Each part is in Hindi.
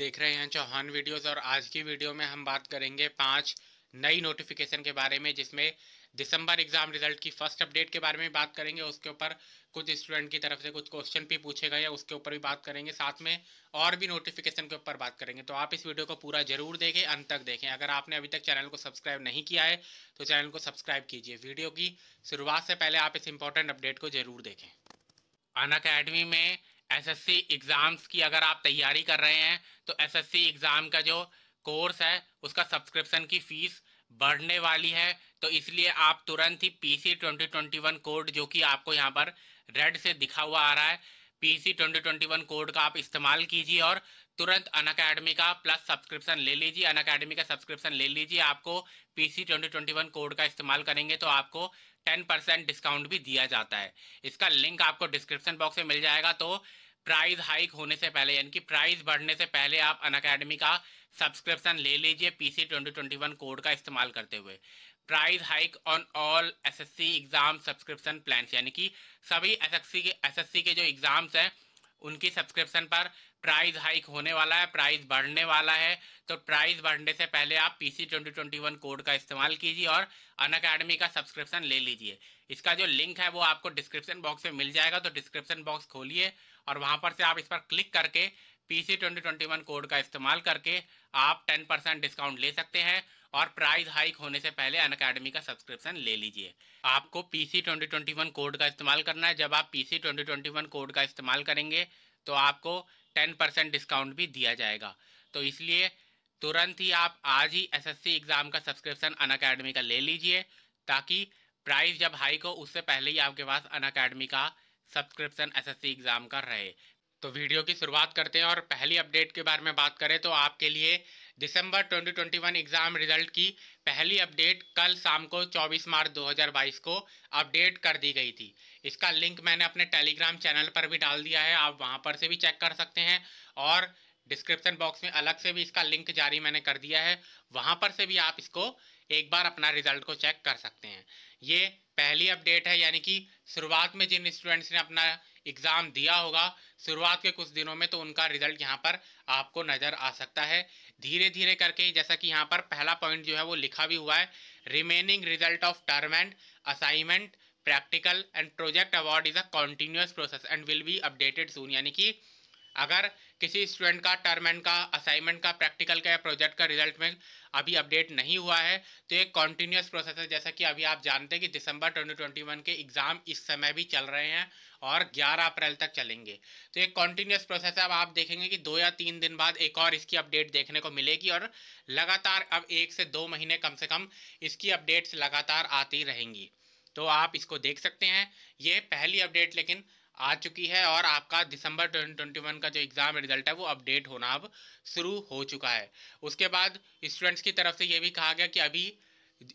देख रहे हैं चौहान वीडियोस और आज की वीडियो में हम बात करेंगे पाँच नई नोटिफिकेशन के बारे में, जिसमें दिसंबर एग्ज़ाम रिज़ल्ट की फ़र्स्ट अपडेट के बारे में बात करेंगे। उसके ऊपर कुछ स्टूडेंट की तरफ़ से कुछ क्वेश्चन भी पूछे गए हैं, उसके ऊपर भी बात करेंगे। साथ में और भी नोटिफिकेशन के ऊपर बात करेंगे। तो आप इस वीडियो को पूरा ज़रूर देखें, अंत तक देखें। अगर आपने अभी तक चैनल को सब्सक्राइब नहीं किया है तो चैनल को सब्सक्राइब कीजिए। वीडियो की शुरुआत से पहले आप इस इंपॉर्टेंट अपडेट को ज़रूर देखें। अन अकेडमी में एसएससी एग्ज़ाम्स की अगर आप तैयारी कर रहे हैं तो एसएससी एग्ज़ाम का जो कोर्स है, उसका सब्सक्रिप्शन की फ़ीस बढ़ने वाली है। तो इसलिए आप तुरंत ही P C twenty twenty one code जो कि आपको यहाँ पर रेड से दिखा हुआ आ रहा है P C twenty twenty one code का आप इस्तेमाल कीजिए और तुरंत अन अकेडमी का प्लस सब्सक्रिप्शन ले लीजिए। अन अकेडमी का सब्सक्रिप्शन ले लीजिए। आपको P C twenty twenty one code का इस्तेमाल करेंगे तो आपको टेन परसेंट डिस्काउंट भी दिया जाता है। इसका लिंक आपको डिस्क्रिप्शन बॉक्स में मिल जाएगा। तो प्राइस हाइक होने से पहले, यानी कि प्राइस बढ़ने से पहले आप अन अकेडमी का सब्सक्रिप्शन ले लीजिए PC twenty twenty one code का इस्तेमाल करते हुए। Price hike on all SSC exam subscription plan यानी कि सभी एसएससी के एसएससी के जो एग्ज़ाम्स हैं उनकी सब्सक्रिप्शन पर प्राइस हाइक होने वाला है प्राइस बढ़ने वाला है। तो प्राइस बढ़ने से पहले आप P C twenty twenty one code का इस्तेमाल कीजिए और अन अकेडमी का सब्सक्रिप्शन ले लीजिए। इसका जो लिंक है वो आपको डिस्क्रिप्शन बॉक्स में मिल जाएगा तो डिस्क्रिप्शन बॉक्स खोलिए और वहाँ पर से आप इस पर क्लिक करके P C twenty twenty one code का इस्तेमाल करके आप टेन परसेंट डिस्काउंट ले सकते हैं। और प्राइस हाइक होने से पहले अन अकेडमी का सब्सक्रिप्शन ले लीजिए। आपको P C twenty twenty one code का इस्तेमाल करना है। जब आप P C twenty twenty one code का इस्तेमाल करेंगे तो आपको टेन परसेंट डिस्काउंट भी दिया जाएगा। तो इसलिए तुरंत ही आप आज ही एसएससी एग्ज़ाम का सब्सक्रिप्शन अन अकेडमी का ले लीजिए, ताकि प्राइस जब हाइक हो, उससे पहले ही आपके पास अन अकेडमी का सब्सक्रिप्शन एसएससी एग्ज़ाम का रहे। तो वीडियो की शुरुआत करते हैं और पहली अपडेट के बारे में बात करें तो आपके लिए दिसंबर 2021 एग्ज़ाम रिज़ल्ट की पहली अपडेट कल शाम को 24 मार्च 2022 को अपडेट कर दी गई थी। इसका लिंक मैंने अपने टेलीग्राम चैनल पर भी डाल दिया है, आप वहाँ पर से भी चेक कर सकते हैं और डिस्क्रिप्शन बॉक्स में अलग से भी इसका लिंक जारी मैंने कर दिया है, वहाँ पर से भी आप इसको एक बार अपना रिज़ल्ट को चेक कर सकते हैं। ये पहली अपडेट है, यानी कि शुरुआत में जिन स्टूडेंट्स ने अपना एग्ज़ाम दिया होगा, शुरुआत के कुछ दिनों में तो उनका रिज़ल्ट यहाँ पर आपको नज़र आ सकता है। धीरे धीरे करके जैसा कि यहाँ पर पहला पॉइंट जो है वो लिखा भी हुआ है remaining result of term end assignment practical and project award is a continuous process and will be updated soon यानी कि अगर किसी स्टूडेंट का टर्म एंड का असाइनमेंट का प्रैक्टिकल का या प्रोजेक्ट का रिज़ल्ट में अभी अपडेट नहीं हुआ है तो एक कॉन्टीन्यूस प्रोसेस है। जैसा कि अभी आप जानते हैं कि दिसंबर 2021 के एग्ज़ाम इस समय भी चल रहे हैं और 11 अप्रैल तक चलेंगे। तो एक कॉन्टीन्यूस प्रोसेस है। अब आप देखेंगे कि दो या तीन दिन बाद एक और इसकी अपडेट देखने को मिलेगी और लगातार अब एक से दो महीने कम से कम इसकी अपडेट्स लगातार आती रहेंगी। तो आप इसको देख सकते हैं। ये पहली अपडेट लेकिन आ चुकी है और आपका दिसंबर 2021 का जो एग्ज़ाम रिज़ल्ट है वो अपडेट होना अब शुरू हो चुका है। उसके बाद स्टूडेंट्स की तरफ़ से ये भी कहा गया कि अभी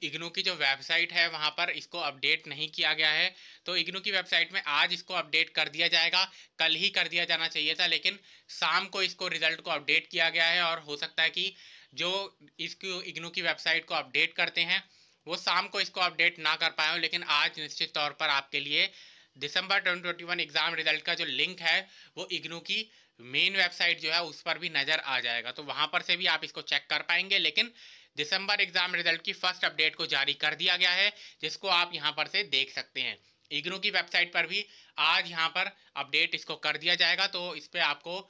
इग्नू की जो वेबसाइट है वहाँ पर इसको अपडेट नहीं किया गया है। तो इग्नू की वेबसाइट में आज इसको अपडेट कर दिया जाएगा। कल ही कर दिया जाना चाहिए था, लेकिन शाम को इसको रिज़ल्ट को अपडेट किया गया है और हो सकता है कि जो इसको, इग्नू की वेबसाइट को अपडेट करते हैं, वो शाम को इसको अपडेट ना कर पाए हो, लेकिन आज निश्चित तौर पर आपके लिए दिसंबर 2021 एग्ज़ाम रिज़ल्ट का जो लिंक है, वो इग्नू की मेन वेबसाइट जो है, उस पर भी नज़र आ जाएगा। तो वहाँ पर से भी आप इसको चेक कर पाएँगे, लेकिन दिसंबर एग्ज़ाम रिज़ल्ट की फ़र्स्ट अपडेट को जारी कर दिया गया है, जिसको आप यहाँ पर से देख सकते हैं। इग्नू की वेबसाइट पर भी आज यहाँ पर अपडेट इसको कर दिया जाएगा तो इस पर आपको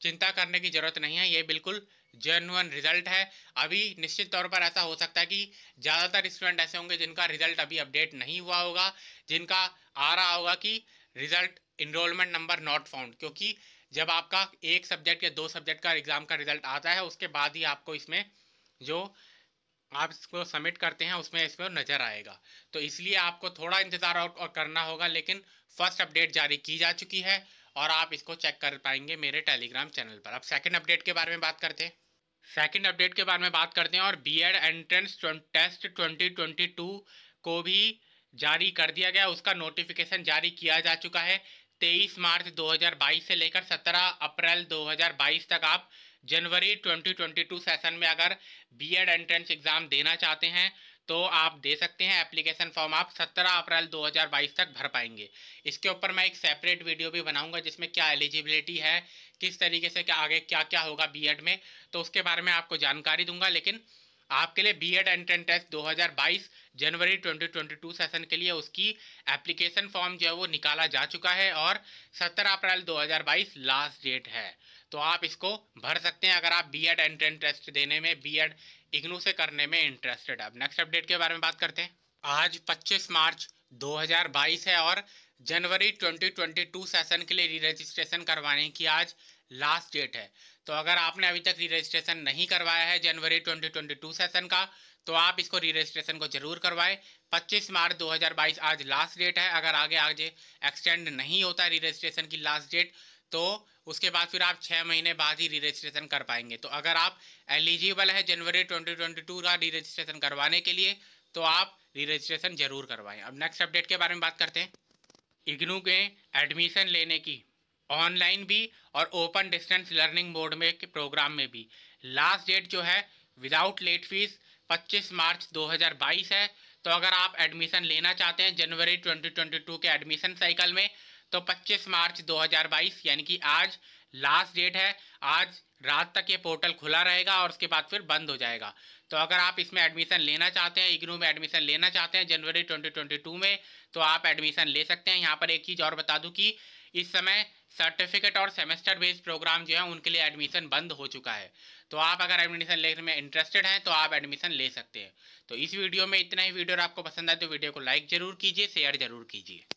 चिंता करने की ज़रूरत नहीं है, ये बिल्कुल जेनुअन रिज़ल्ट है। अभी निश्चित तौर पर ऐसा हो सकता है कि ज़्यादातर स्टूडेंट ऐसे होंगे जिनका रिज़ल्ट अभी अपडेट नहीं हुआ होगा जिनका आ रहा होगा कि result enrollment number not found क्योंकि जब आपका एक सब्जेक्ट या दो सब्जेक्ट का एग्ज़ाम का रिज़ल्ट आता है उसके बाद ही आपको इसमें जो आप इसको सबमिट करते हैं उसमें इसमें नज़र आएगा। तो इसलिए आपको थोड़ा इंतज़ार और, और करना होगा लेकिन फ़र्स्ट अपडेट जारी की जा चुकी है और आप इसको चेक कर पाएँगे मेरे टेलीग्राम चैनल पर। अब सेकंड अपडेट के बारे में बात करते हैं। सेकंड अपडेट के बारे में बात करते हैं और बीएड एंट्रेंस टेस्ट 2022 को भी जारी कर दिया गया। उसका नोटिफिकेशन जारी किया जा चुका है। 23 मार्च 2022 से लेकर 17 अप्रैल 2022 तक आप जनवरी 2022 सेशन में अगर बीएड एंट्रेंस एग्ज़ाम देना चाहते हैं तो आप दे सकते हैं एप्लीकेशन फॉर्म आप 17 अप्रैल 2022 तक भर पाएँगे। इसके ऊपर मैं एक सेपरेट वीडियो भी बनाऊँगा, जिसमें क्या एलिजिबिलिटी है, किस तरीके से क्या आगे क्या क्या होगा बीएड में तो उसके बारे में आपको जानकारी दूँगा, लेकिन आपके लिए बी एड एंट्रेंस टेस्ट 2022 जनवरी 2022 सेशन के लिए उसकी एप्लीकेशन फॉर्म जो है वो निकाला जा चुका है और 17 अप्रैल 2022 लास्ट डेट है। तो आप इसको भर सकते हैं अगर आप बी एड एंट्रेंस टेस्ट देने में बी एड इग्नू से करने में इंटरेस्टेड है। अब नेक्स्ट अपडेट के बारे में बात करते हैं। आज 25 मार्च 2022 है और जनवरी 2022 सेशन के लिए री रजिस्ट्रेशन करवाने की आज लास्ट डेट है। तो अगर आपने अभी तक री रजिस्ट्रेशन नहीं करवाया है जनवरी 2022 सेशन का तो आप इसको री रजिस्ट्रेशन को ज़रूर करवाएँ। 25 मार्च 2022 आज लास्ट डेट है। अगर आगे आगे एक्सटेंड नहीं होता री रजिस्ट्रेशन की लास्ट डेट तो उसके बाद फिर आप छः महीने बाद ही री रजिस्ट्रेशन कर पाएँगे। तो अगर आप एलिजिबल है जनवरी 2022 का री रजिस्ट्रेशन करवाने के लिए तो आप री रजिस्ट्रेशन ज़रूर करवाएँ। अब नेक्स्ट अपडेट के बारे में बात करते हैं। इग्नू के एडमिशन लेने की, ऑनलाइन भी और ओपन डिस्टेंस लर्निंग मोड में के प्रोग्राम में भी। लास्ट डेट जो है, विदाउट लेट फ़ीस 25 मार्च 2022 है। तो अगर आप एडमिशन लेना चाहते हैं, जनवरी 2022 के एडमिशन साइकिल में तो 25 मार्च 2022 यानी कि आज लास्ट डेट है। आज रात तक ये पोर्टल खुला रहेगा और उसके बाद फिर बंद हो जाएगा। तो अगर आप इसमें एडमिशन लेना चाहते हैं इग्नू में एडमिशन लेना चाहते हैं जनवरी 2022 में तो आप एडमिशन ले सकते हैं। यहाँ पर एक चीज़ और बता दूँ कि इस समय सर्टिफिकेट और सेमेस्टर बेस्ड प्रोग्राम जो है, उनके लिए एडमिशन बंद हो चुका है। तो आप अगर एडमिशन लेने में इंटरेस्टेड हैं तो आप एडमिशन ले सकते हैं। तो इस वीडियो में इतना ही। वीडियो आपको पसंद आए तो वीडियो को लाइक ज़रूर कीजिए शेयर ज़रूर कीजिए।